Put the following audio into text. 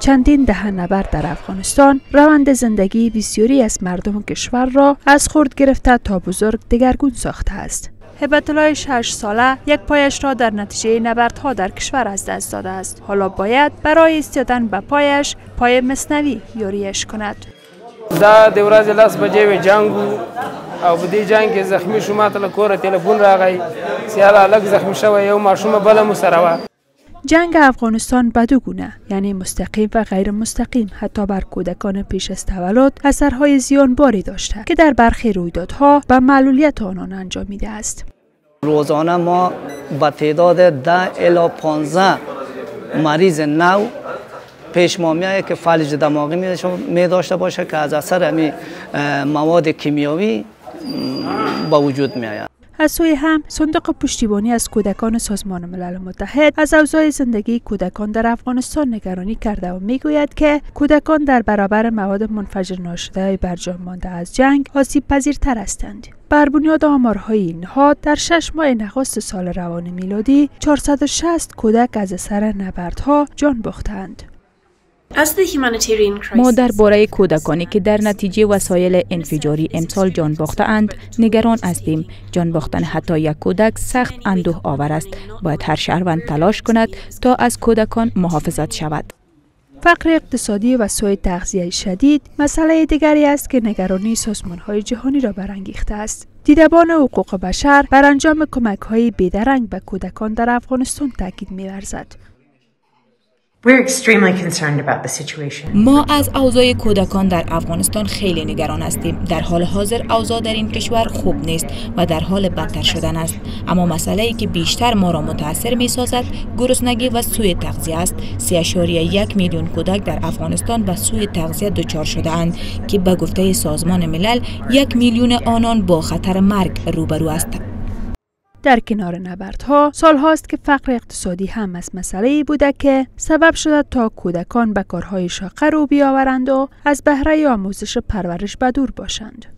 چندین دهه نبرد در افغانستان روند زندگی بسیاری از مردم کشور را از خرد گرفته تا بزرگ دگرگون ساخته است. هبت الله شش ساله یک پایش را در نتیجه نبردها در کشور از دست داده است. حالا باید برای ایستادن به پایش پای مصنوی یاریش کند. دا د ورځې لاس بجې جنگ او په دې جنگ زخمی شو ماته له کوره تلیفون راغی سیاله لږ زخمی شوی یو ماشومه بله مو سره جنگ افغانستان به گونه یعنی مستقیم و غیر مستقیم حتی بر کودکان پیش از تولد اثرهای زیانباری داشته که در برخی رویدادها به معلولیت آنان انجامیده است روزانه ما با تعداد ده الی 15 مریض نو پیش ما میایه که فلج دماغی می داشته باشه که از اثر امی مواد کیمیاوی با وجود می آید. از سوی هم صندوق پشتیبانی از کودکان سازمان ملل متحد از اوضاع زندگی کودکان در افغانستان نگرانی کرده و می‌گوید که کودکان در برابر مواد منفجر ناشده برجام مانده از جنگ آسیب پذیرتر هستند. بر بنیاد آمارهای این نهاد در شش ماه نخست سال روان میلادی 460 کودک از اثر نبردها جان باختند. ما در باره کودکانی که در نتیجه وسایل انفجاری امسال جان باخته اند نگران هستیم. جان باختن حتی یک کودک سخت اندوه آور است. باید هر شهروند تلاش کند تا از کودکان محافظت شود. فقر اقتصادی و سوی تغذیه شدید مسئله دیگری است که نگرانی سازمان های جهانی را برانگیخته است. دیدبان حقوق بشر بر انجام کمک های بیدرنگ به کودکان در افغانستان تاکید می‌ورزد. ما از اوضاع کودکان در افغانستان خیلی نگران هستیم. در حال حاضر اوضاع در این کشور خوب نیست و در حال بدتر شدن است. اما مسئله ای که بیشتر ما را متاثر می سازد گرسنگی و سوی تغذیه است. 3.1 میلیون کودک در افغانستان به سوی تغذیه دچار شده اند که به گفته سازمان ملل یک میلیون آنان با خطر مرگ روبرو است در کنار نبردها سال هاست که فقر اقتصادی هم از مسئله بوده که سبب شده تا کودکان به کارهای شاقه رو بیاورند و از بهره آموزش پرورش بدور باشند.